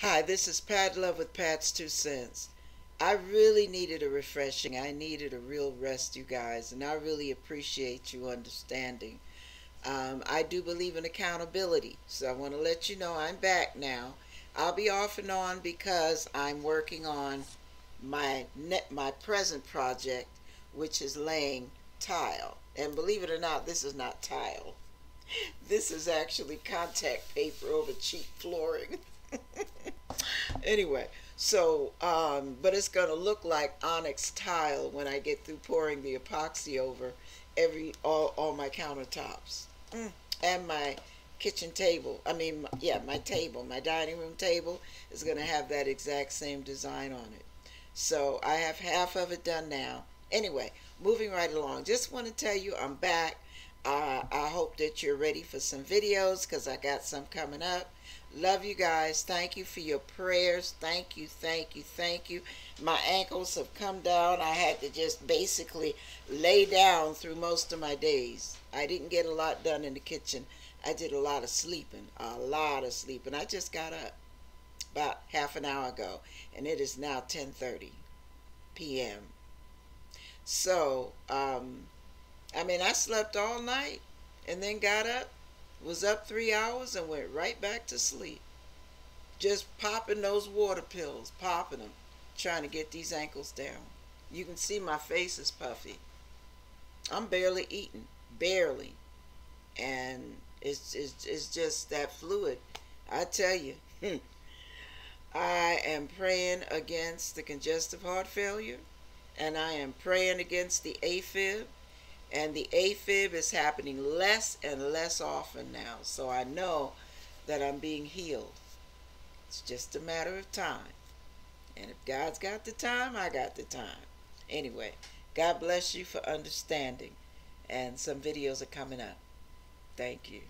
Hi, this is Pat Love with Pat's Two Cents. I really needed a refreshing. I needed a real rest, you guys, and I really appreciate you understanding. Um, I do believe in accountability, so I want to let you know I'm back now. I'll be off and on because I'm working on my net, my present project, which is laying tile. And believe it or not, this is not tile. This is actually contact paper over cheap flooring. anyway, so, um, but it's going to look like onyx tile when I get through pouring the epoxy over every all, all my countertops mm. and my kitchen table. I mean, yeah, my table, my dining room table is going to have that exact same design on it. So I have half of it done now. Anyway, moving right along. Just want to tell you I'm back. Uh, I hope that you're ready for some videos because I got some coming up. Love you guys. Thank you for your prayers. Thank you, thank you, thank you. My ankles have come down. I had to just basically lay down through most of my days. I didn't get a lot done in the kitchen. I did a lot of sleeping, a lot of sleeping. I just got up about half an hour ago, and it is now 10:30 p.m. So, um, I mean, I slept all night and then got up, was up three hours, and went right back to sleep. Just popping those water pills, popping them, trying to get these ankles down. You can see my face is puffy. I'm barely eating, barely. And it's, it's, it's just that fluid. I tell you, I am praying against the congestive heart failure, and I am praying against the AFib and the AFib is happening less and less often now. So I know that I'm being healed. It's just a matter of time. And if God's got the time, I got the time. Anyway, God bless you for understanding. And some videos are coming up. Thank you.